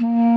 Like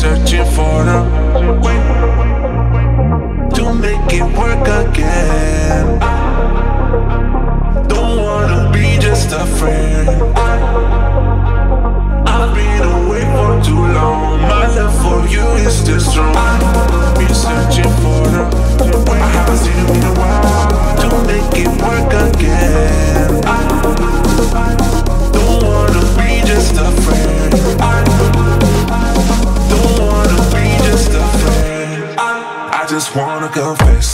searching for a way to make it work again. I don't wanna be just a friend. girl face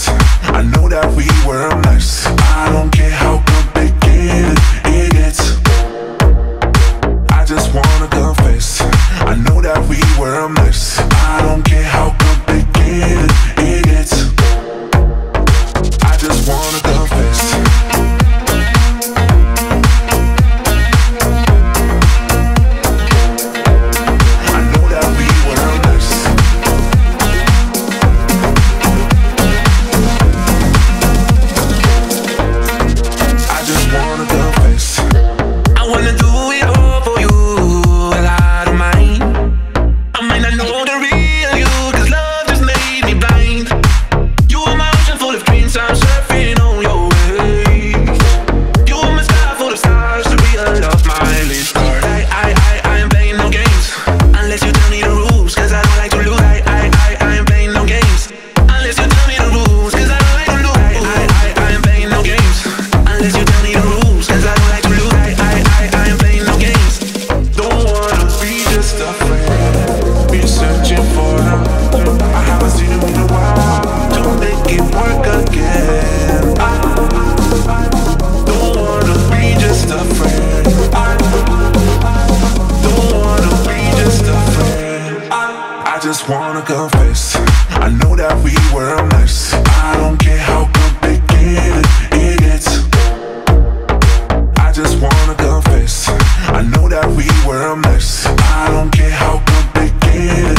I just wanna confess. I know that we were a mess. I don't care how complicated it gets. I just wanna confess. I know that we were a mess. I don't care how complicated.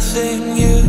nothing you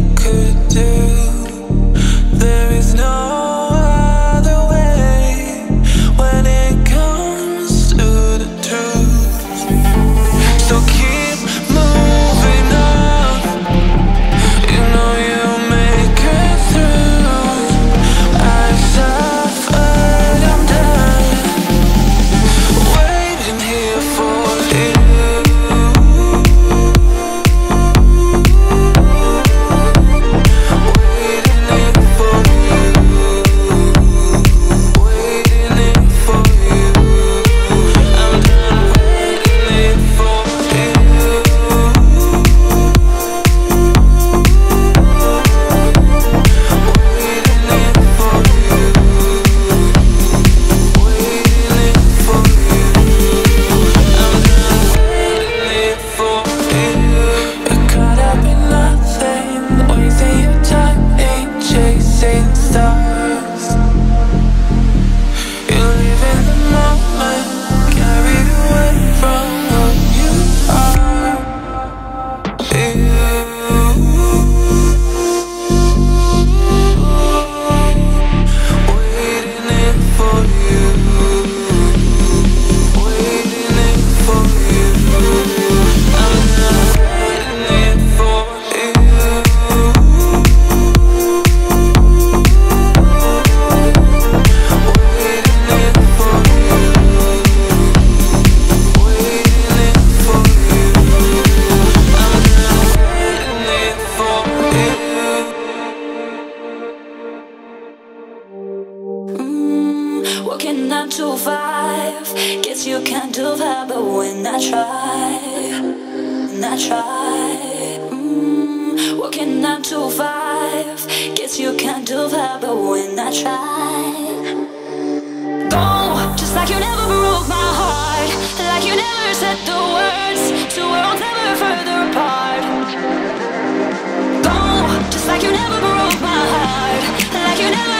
can't do that, but when I try, go just like you never broke my heart, like you never said the words to worlds I'll never further apart. Go just like you never broke my heart, like you never.